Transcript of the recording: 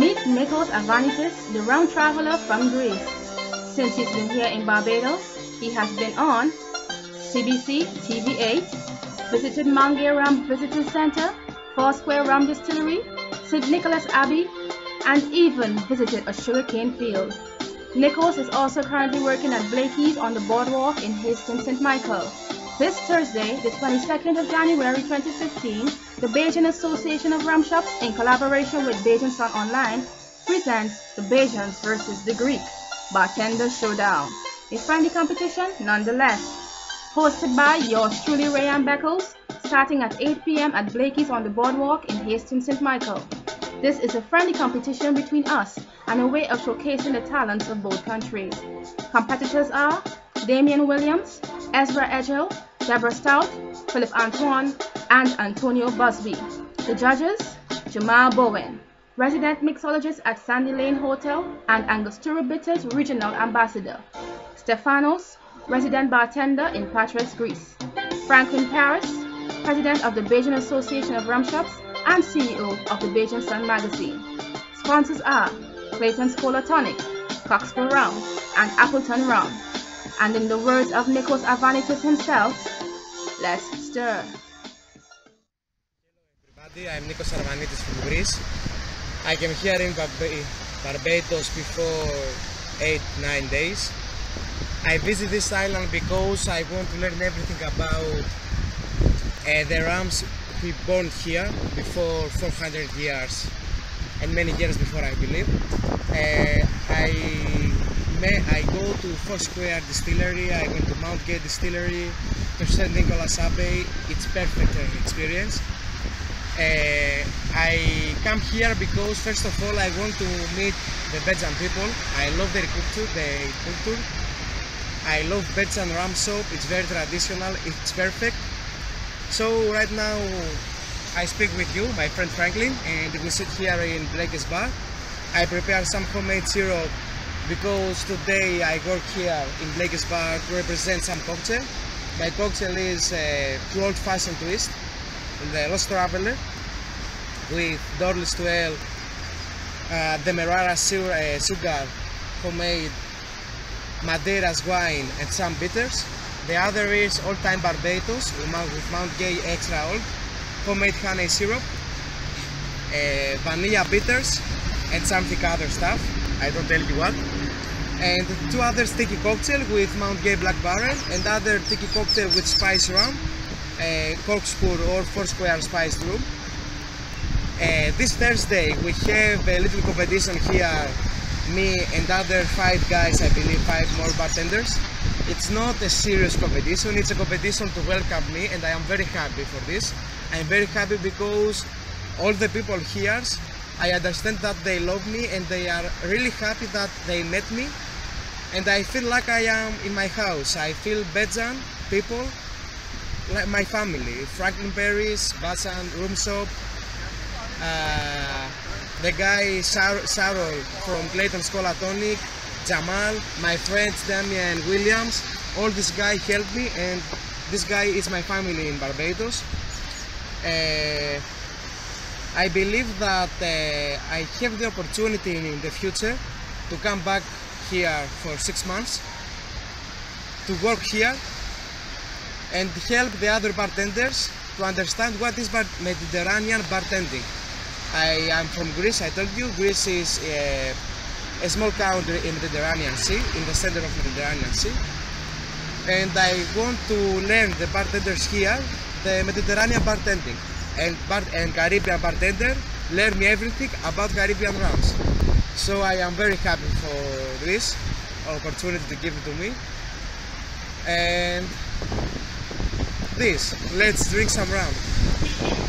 Nikos Arvanitis, the rum traveler from Greece. Since he's been here in Barbados, he has been on CBC TV8, visited Mount Rum Visiting Center, Foursquare Rum Distillery, St. Nicholas Abbey, and even visited a sugarcane field. Nikos is also currently working at Blakey's on the boardwalk in Hastings St. Michael. This Thursday, the 22nd of January 2015, the Bajan Association of Rum Shops, in collaboration with Bajan Sun Online, presents the Bajans versus the Greek Bartender Showdown, a friendly competition nonetheless. Hosted by yours truly, Raeann Beckles, starting at 8 p.m. at Blakey's on the boardwalk in Hastings St. Michael. This is a friendly competition between us and a way of showcasing the talents of both countries. Competitors are Dameain Williams, Ezra Edghill, Debra Stoute, Philip Antoine, and Antonio Busby. The judges, Jamaal Bowen, resident mixologist at Sandy Lane Hotel and Angostura Bitters Regional Ambassador. Stefanos, resident bartender in Patras, Greece. Franklyn Parris, president of the Bajan Association of Rum Shops and CEO of the Bajan Sun magazine. Sponsors are Clayton's Kola Tonic, Cockspur Rum, and Appleton Rum. And in the words of Nikos Arvanitis himself, let's stir. Hello everybody, I'm Nikos Arvanitis from Greece. I came here in Barbados before 8-9 days. I visit this island because I want to learn everything about uh, the rams we born here before 400 years and many years before I believe. Uh, I I go to Foursquare Distillery, I went to Mount Gay Distillery, St. Nicholas Abbey, it's perfect experience. Uh, I come here because first of all I want to meet the Bajan people. I love their culture, the culture. I love Bajan rum soap, it's very traditional, it's perfect. So right now I speak with you, my friend Franklyn, and we sit here in Blakey's Bar. I prepare some homemade syrup because today I work here in Blakey's Bar to represent some cocktail. My cocktail is a uh, old-fashioned twist, in the Lost Traveler, with Doorly's 12, uh, Demerara uh, sugar, homemade Madeira's wine, and some bitters. The other is Old Time Barbados with Mount Gay Extra Old, homemade honey syrup, uh, vanilla bitters, and something other stuff. I don't tell you what. And two other sticky cocktail with Mount Gay Black Barrel, and other sticky cocktail with spice rum, uh, Cockspur or foursquare spiced rum. Uh, this Thursday we have a little competition here, me and other five guys, I believe five more bartenders. It's not a serious competition, it's a competition to welcome me and I am very happy for this. I'm very happy because all the people here, I understand that they love me and they are really happy that they met me and I feel like I am in my house. I feel Bajan people, like my family. Franklyn Parris, Basan, Room Soap, uh, the guy Sar Sarol from Clayton Kola Tonic, Jamal, my friends Dameain Williams, all this guy helped me and this guy is my family in Barbados. Uh, I believe that uh, I have the opportunity in the future to come back here for six months to work here and help the other bartenders to understand what is bar Mediterranean bartending. I am from Greece, I told you, Greece is uh, a small country in the Mediterranean Sea, in the center of the Mediterranean Sea. And I want to learn the bartenders here, the Mediterranean bartending. And, bar and Caribbean bartender learn me everything about Caribbean rums. So I am very happy for this opportunity to give it to me. And this, let's drink some rum.